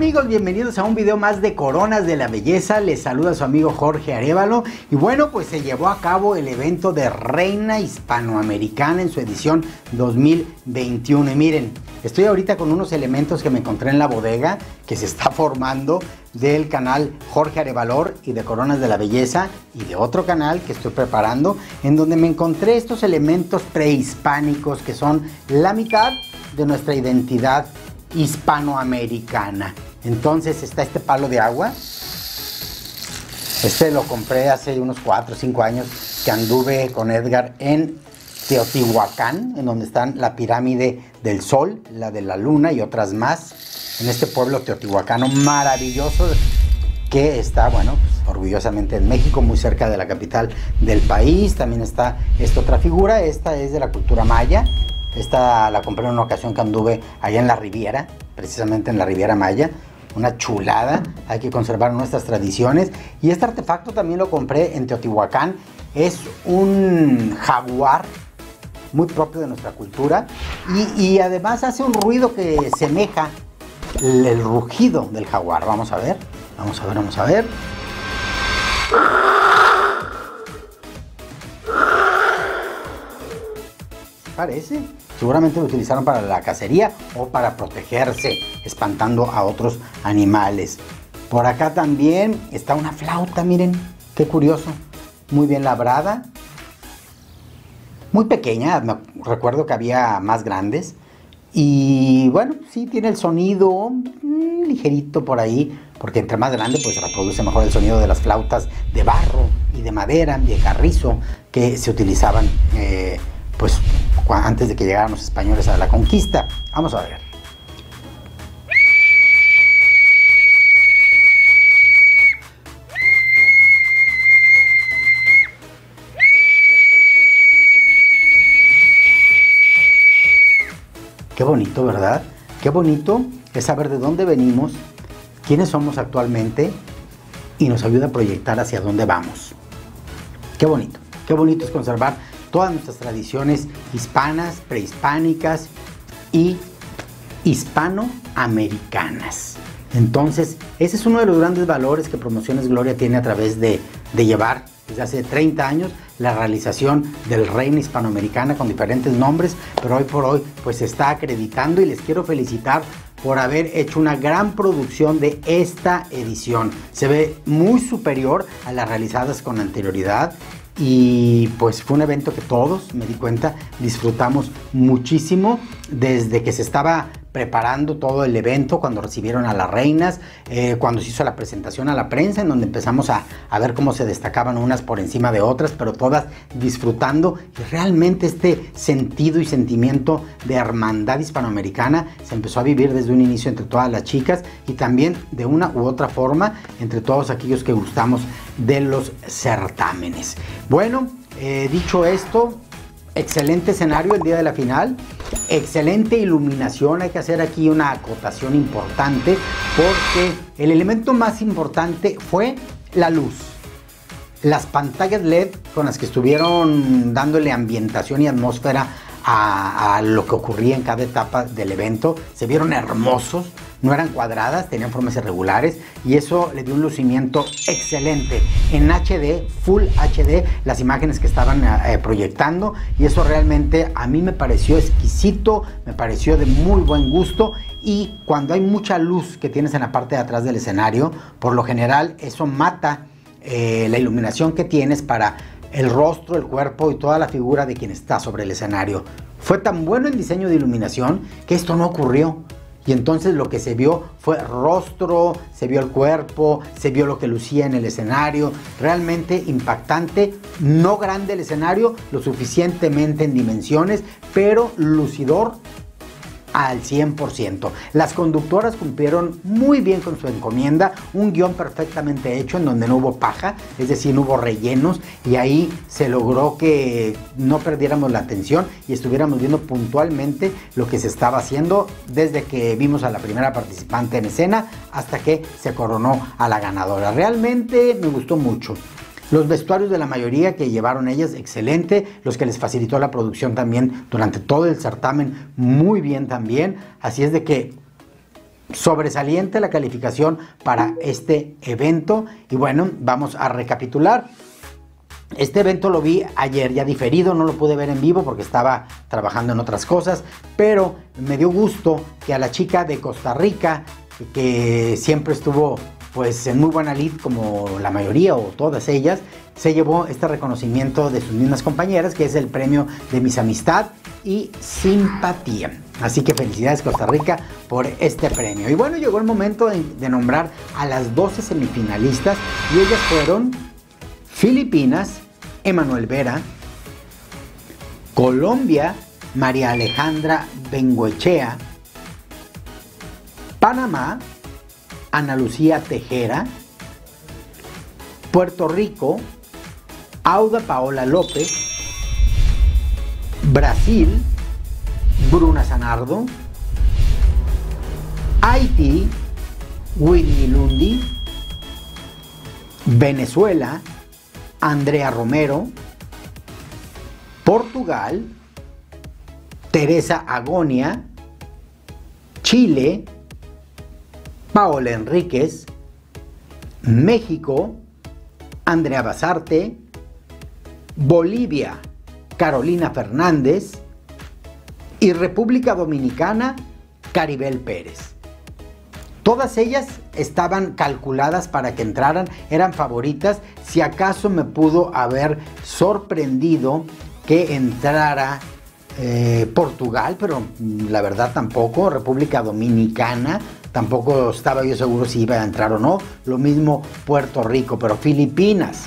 amigos? Bienvenidos a un video más de Coronas de la Belleza. Les saluda su amigo Jorge Arevalo. Y bueno, pues se llevó a cabo el evento de Reina Hispanoamericana en su edición 2021. Y miren, estoy ahorita con unos elementos que me encontré en la bodega que se está formando del canal Jorge Arevalor y de Coronas de la Belleza y de otro canal que estoy preparando en donde me encontré estos elementos prehispánicos que son la mitad de nuestra identidad hispanoamericana. Entonces está este palo de agua. Este lo compré hace unos 4 o 5 años que anduve con Edgar en Teotihuacán, en donde están la pirámide del Sol, la de la Luna y otras más. En este pueblo teotihuacano maravilloso que está, bueno, pues, orgullosamente en México, muy cerca de la capital del país. También está esta otra figura, esta es de la cultura maya, esta la compré en una ocasión que anduve allá en la Riviera, precisamente en la Riviera Maya. Una chulada, hay que conservar nuestras tradiciones. Y este artefacto también lo compré en Teotihuacán. Es un jaguar muy propio de nuestra cultura y, además hace un ruido que semeja el, el rugido del jaguar. Vamos a ver, vamos a ver, vamos a ver. Parece. Seguramente lo utilizaron para la cacería o para protegerse, espantando a otros animales. Por acá también está una flauta, miren, qué curioso. Muy bien labrada. Muy pequeña, me recuerdo que había más grandes. Y bueno, sí tiene el sonido mm, ligerito por ahí, porque entre más grande pues reproduce mejor el sonido de las flautas de barro y de madera, de carrizo, que se utilizaban eh, pues antes de que llegaran los españoles a la conquista. Vamos a ver. Qué bonito, ¿verdad? Qué bonito es saber de dónde venimos, quiénes somos actualmente y nos ayuda a proyectar hacia dónde vamos. Qué bonito, qué bonito es conservar todas nuestras tradiciones hispanas, prehispánicas y hispanoamericanas. Entonces, ese es uno de los grandes valores que Promociones Gloria tiene a través de, de llevar desde hace 30 años la realización del Reino Hispanoamericana con diferentes nombres, pero hoy por hoy pues se está acreditando y les quiero felicitar por haber hecho una gran producción de esta edición. Se ve muy superior a las realizadas con anterioridad y pues fue un evento que todos, me di cuenta, disfrutamos muchísimo desde que se estaba preparando todo el evento, cuando recibieron a las reinas, eh, cuando se hizo la presentación a la prensa, en donde empezamos a, ver cómo se destacaban unas por encima de otras, pero todas disfrutando. Y realmente este sentido y sentimiento de hermandad hispanoamericana se empezó a vivir desde un inicio entre todas las chicas y también de una u otra forma entre todos aquellos que gustamos de los certámenes. Bueno, eh, dicho esto, excelente escenario el día de la final, excelente iluminación, hay que hacer aquí una acotación importante porque el elemento más importante fue la luz. Las pantallas LED con las que estuvieron dándole ambientación y atmósfera a, a, lo que ocurría en cada etapa del evento se vieron hermosos, no eran cuadradas, tenían formas irregulares y eso le dio un lucimiento excelente en HD, Full HD, las imágenes que estaban eh, proyectando y eso realmente a mí me pareció exquisito, me pareció de muy buen gusto y cuando hay mucha luz que tienes en la parte de atrás del escenario, por lo general eso mata eh, la iluminación que tienes para el rostro, el cuerpo y toda la figura de quien está sobre el escenario. Fue tan bueno el diseño de iluminación que esto no ocurrió. Y entonces lo que se vio fue rostro, se vio el cuerpo, se vio lo que lucía en el escenario. Realmente impactante, no grande el escenario, lo suficientemente en dimensiones, pero lucidor al 100%. Las conductoras cumplieron muy bien con su encomienda, un guion perfectamente hecho en donde no hubo paja, es decir, no hubo rellenos y ahí se logró que no perdiéramos la atención y estuviéramos viendo puntualmente lo que se estaba haciendo desde que vimos a la primera participante en escena hasta que se coronó a la ganadora. Realmente me gustó mucho. Los vestuarios de la mayoría que llevaron ellas, excelente. Los que les facilitó la producción también durante todo el certamen, muy bien también. Así es de que sobresaliente la calificación para este evento. Y bueno, vamos a recapitular. Este evento lo vi ayer ya diferido, no lo pude ver en vivo porque estaba trabajando en otras cosas, pero me dio gusto que a la chica de Costa Rica, que siempre estuvo pues en muy buena lid como la mayoría o todas ellas, se llevó este reconocimiento de sus mismas compañeras, que es el premio de mis amistad y simpatía. Así que felicidades Costa Rica por este premio. Y bueno, llegó el momento de, nombrar a las 12 semifinalistas y ellas fueron Filipinas, Emanuel Vera, Colombia, María Alejandra Bengoechea, Panamá, Ana Lucía Tejera, Puerto Rico, Auda Paola López, Brasil, Bruna Sanardo, Haití, Whitney Lundi, Venezuela, Andrea Romero, Portugal, Teresa Agonia, Chile, Paola Enríquez, México, Andrea Basarte, Bolivia, Carolina Fernández y República Dominicana, Caribel Pérez. Todas ellas estaban calculadas para que entraran, eran favoritas. Si acaso me pudo haber sorprendido que entrara eh, Portugal, pero la verdad tampoco, República Dominicana, tampoco estaba yo seguro si iba a entrar o no. Lo mismo Puerto Rico, pero Filipinas,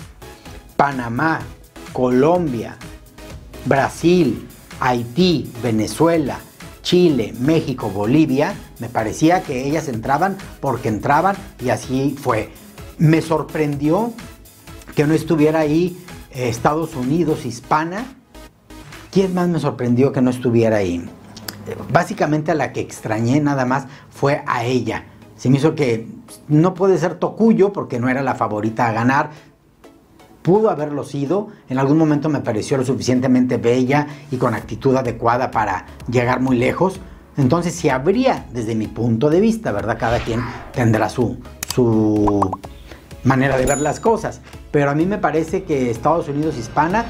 Panamá, Colombia, Brasil, Haití, Venezuela, Chile, México, Bolivia, me parecía que ellas entraban porque entraban y así fue. Me sorprendió que no estuviera ahí eh, Estados Unidos, Hispana. ¿Quién más me sorprendió que no estuviera ahí? Básicamente a la que extrañé nada más fue a ella. Se me hizo que no puede ser Tocuyo porque no era la favorita a ganar. Pudo haberlo sido, en algún momento me pareció lo suficientemente bella y con actitud adecuada para llegar muy lejos. Entonces, si habría, desde mi punto de vista, ¿verdad? Cada quien tendrá su, su manera de ver las cosas. Pero a mí me parece que Estados Unidos hispana,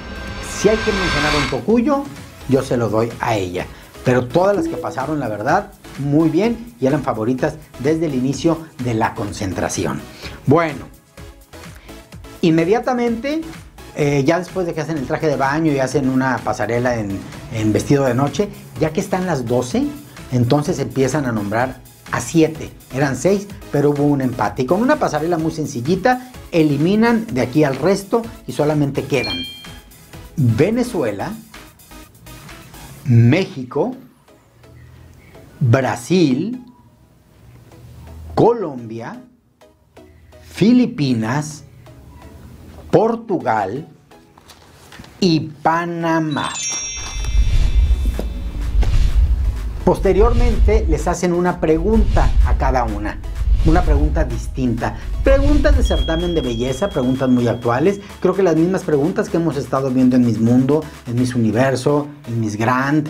si hay que mencionar un Tocuyo, yo se lo doy a ella. Pero todas las que pasaron, la verdad, muy bien y eran favoritas desde el inicio de la concentración. Bueno, inmediatamente, eh, ya después de que hacen el traje de baño y hacen una pasarela en, en vestido de noche, ya que están las 12, entonces empiezan a nombrar a 7. Eran 6, pero hubo un empate. Y con una pasarela muy sencillita, eliminan de aquí al resto y solamente quedan Venezuela, México, Brasil, Colombia, Filipinas, Portugal y Panamá. Posteriormente les hacen una pregunta a cada una una pregunta distinta. Preguntas de certamen de belleza, preguntas muy actuales. Creo que las mismas preguntas que hemos estado viendo en Mis Mundo, en Mis Universo, en Mis Grand.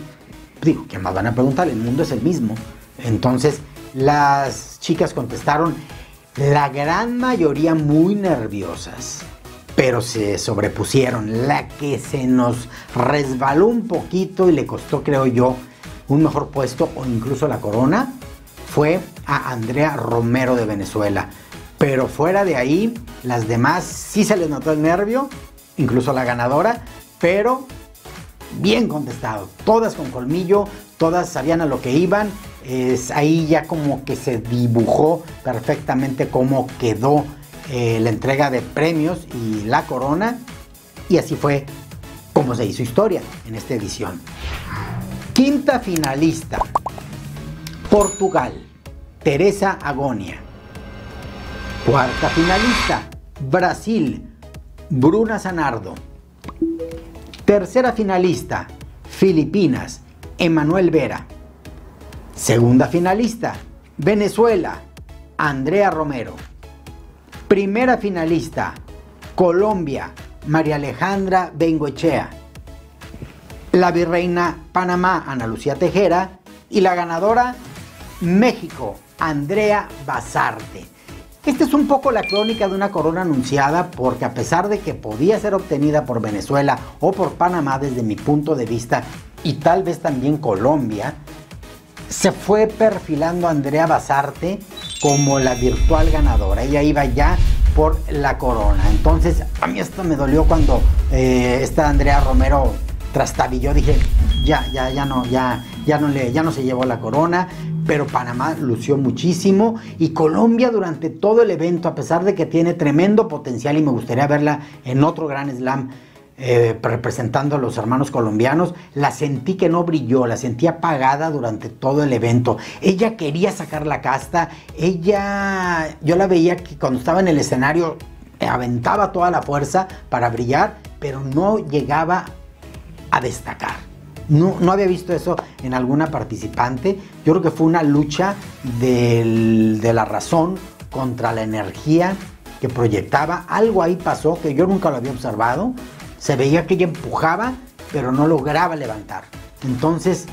Digo, ¿qué más van a preguntar? El mundo es el mismo. Entonces, las chicas contestaron, la gran mayoría muy nerviosas, pero se sobrepusieron. La que se nos resbaló un poquito y le costó, creo yo, un mejor puesto o incluso la corona fue a Andrea Romero de Venezuela. Pero fuera de ahí, las demás sí se les notó el nervio, incluso la ganadora, pero bien contestado. Todas con colmillo, todas sabían a lo que iban. Es ahí ya como que se dibujó perfectamente cómo quedó eh, la entrega de premios y la corona. Y así fue como se hizo historia en esta edición. Quinta finalista, Portugal, Teresa Agonia. Cuarta finalista, Brasil, Bruna Zanardo. Tercera finalista, Filipinas, Emanuel Vera. Segunda finalista, Venezuela, Andrea Romero. Primera finalista, Colombia, María Alejandra Bengoechea. La virreina Panamá, Ana Lucía Tejera. Y la ganadora, México, Andrea Basarte. Esta es un poco la crónica de una corona anunciada porque a pesar de que podía ser obtenida por Venezuela o por Panamá desde mi punto de vista y tal vez también Colombia, se fue perfilando Andrea Basarte como la virtual ganadora. Ella iba ya por la corona. Entonces, a mí esto me dolió cuando eh, esta Andrea Romero trastabilló. Dije, ya, ya, ya no, ya, ya no le, ya no se llevó la corona. Pero Panamá lució muchísimo y Colombia durante todo el evento, a pesar de que tiene tremendo potencial y me gustaría verla en otro gran slam, eh, representando a los hermanos colombianos, la sentí que no brilló, la sentí apagada durante todo el evento. Ella quería sacar la casta, ella, yo la veía que cuando estaba en el escenario eh, aventaba toda la fuerza para brillar, pero no llegaba a destacar. No, había visto eso en alguna participante. Yo creo que fue una lucha de la razón contra la energía que proyectaba. Algo ahí pasó que yo nunca lo había observado. Se veía que ella empujaba, pero no lograba levantar. Entonces,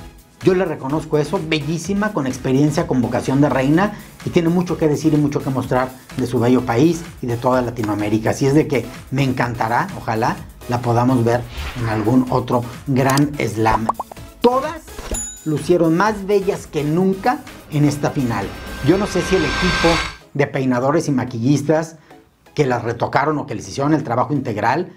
yo le reconozco eso, bellísima, con experiencia, con vocación de reina, y tiene mucho que decir y mucho que mostrar de su bello país y de toda Latinoamérica. Así es de que me encantará, ojalá la podamos ver en algún otro gran slam. Todas lucieron más bellas que nunca en esta final. Yo no sé si el equipo de peinadores y maquillistas que las retocaron o que les hicieron el trabajo integral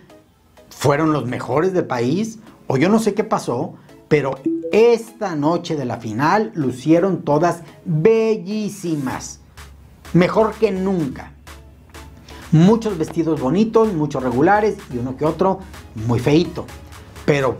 fueron los mejores del país o yo no sé qué pasó, pero esta noche de la final lucieron todas bellísimas, mejor que nunca. Muchos vestidos bonitos, muchos regulares y uno que otro muy feito. Pero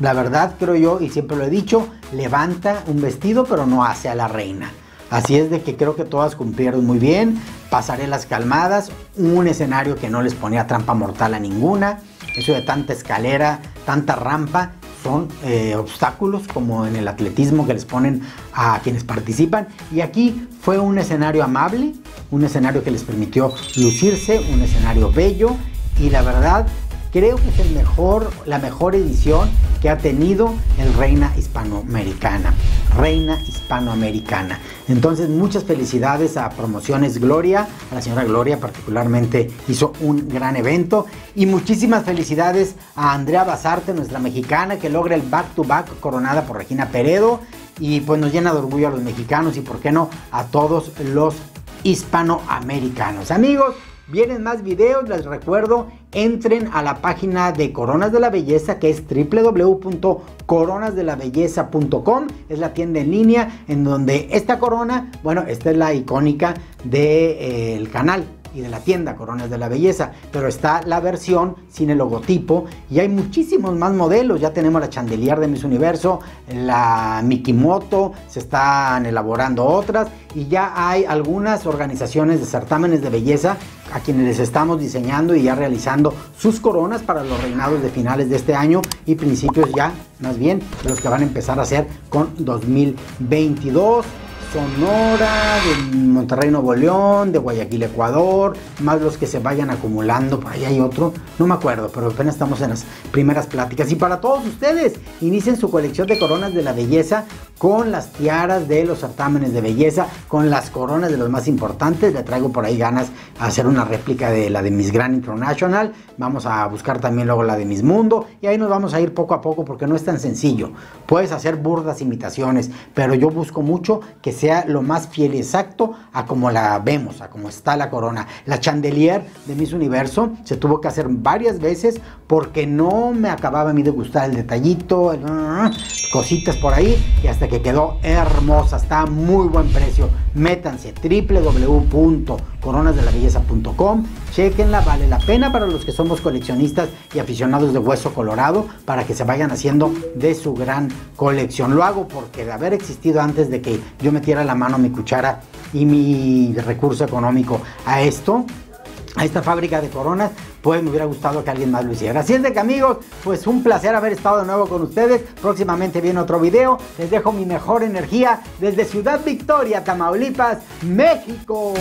la verdad creo yo, y siempre lo he dicho, levanta un vestido pero no hace a la reina. Así es de que creo que todas cumplieron muy bien, pasarelas calmadas, un escenario que no les ponía trampa mortal a ninguna eso de tanta escalera, tanta rampa, son eh, obstáculos como en el atletismo que les ponen a quienes participan. Y aquí fue un escenario amable, un escenario que les permitió lucirse, un escenario bello y la verdad creo que es mejor, la mejor edición que ha tenido el Reina Hispanoamericana. Reina Hispanoamericana. Entonces, muchas felicidades a Promociones Gloria, a la señora Gloria particularmente hizo un gran evento. Y muchísimas felicidades a Andrea Basarte, nuestra mexicana, que logra el back-to-back -back coronada por Regina Peredo. Y pues nos llena de orgullo a los mexicanos y, por qué no, a todos los hispanoamericanos. Amigos, Vienen más videos, les recuerdo, entren a la página de Coronas de la Belleza que es www.coronasdelabelleza.com, es la tienda en línea en donde esta corona, bueno, esta es la icónica del canal y de la tienda Coronas de la Belleza, pero está la versión sin el logotipo y hay muchísimos más modelos. Ya tenemos la Chandelier de Miss Universo, la Mikimoto, se están elaborando otras y ya hay algunas organizaciones de certámenes de belleza a quienes les estamos diseñando y ya realizando sus coronas para los reinados de finales de este año y principios ya, más bien, de los que van a empezar a hacer con 2022. Sonora, de Monterrey Nuevo León, de Guayaquil Ecuador, más los que se vayan acumulando, por ahí hay otro, no me acuerdo, pero apenas estamos en las primeras pláticas. Y para todos ustedes, inicien su colección de coronas de la belleza con las tiaras de los certámenes de belleza, con las coronas de los más importantes. Le traigo por ahí ganas a hacer una réplica de la de Miss Grand International. Vamos a buscar también luego la de Miss Mundo y ahí nos vamos a ir poco a poco porque no es tan sencillo. Puedes hacer burdas imitaciones, pero yo busco mucho que sea lo más fiel y exacto a como la vemos, a como está la corona. La chandelier de Miss Universo se tuvo que hacer varias veces porque no me acababa a mí de gustar el detallito, cositas por ahí y hasta que quedó hermosa, está a muy buen precio. Métanse www.coronasdelabelleza.com, chequenla, vale la pena para los que somos coleccionistas y aficionados de hueso colorado para que se vayan haciendo de su gran colección. Lo hago porque de haber existido antes de que yo metiera la mano, mi cuchara y mi recurso económico a esto, a esta fábrica de coronas, pues me hubiera gustado que alguien más lo hiciera. Así es de que amigos, pues un placer haber estado de nuevo con ustedes. Próximamente viene otro video. Les dejo mi mejor energía desde Ciudad Victoria, Tamaulipas, México.